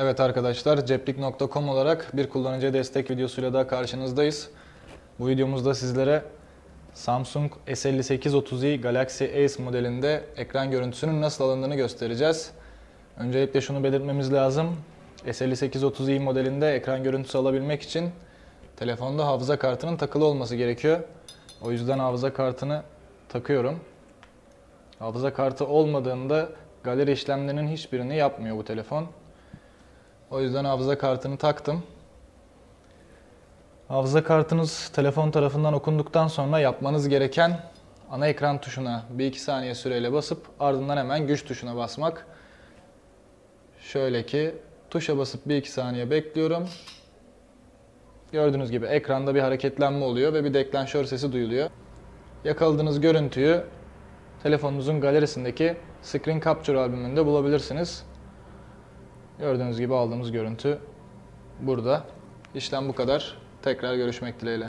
Evet arkadaşlar, ceplik.com olarak bir kullanıcı destek videosuyla daha karşınızdayız. Bu videomuzda sizlere Samsung S5830i Galaxy Ace modelinde ekran görüntüsünün nasıl alındığını göstereceğiz. Öncelikle şunu belirtmemiz lazım. S5830i modelinde ekran görüntüsü alabilmek için telefonda hafıza kartının takılı olması gerekiyor. O yüzden hafıza kartını takıyorum. Hafıza kartı olmadığında galeri işlemlerinin hiçbirini yapmıyor bu telefon. O yüzden hafıza kartını taktım. Hafıza kartınız telefon tarafından okunduktan sonra yapmanız gereken ana ekran tuşuna 1-2 saniye süreyle basıp ardından hemen güç tuşuna basmak. Şöyle ki tuşa basıp 1-2 saniye bekliyorum. Gördüğünüz gibi ekranda bir hareketlenme oluyor ve bir deklanşör sesi duyuluyor. Yakaladığınız görüntüyü telefonunuzun galerisindeki Screen Capture albümünde bulabilirsiniz. Gördüğünüz gibi aldığımız görüntü burada. İşlem bu kadar. Tekrar görüşmek dileğiyle.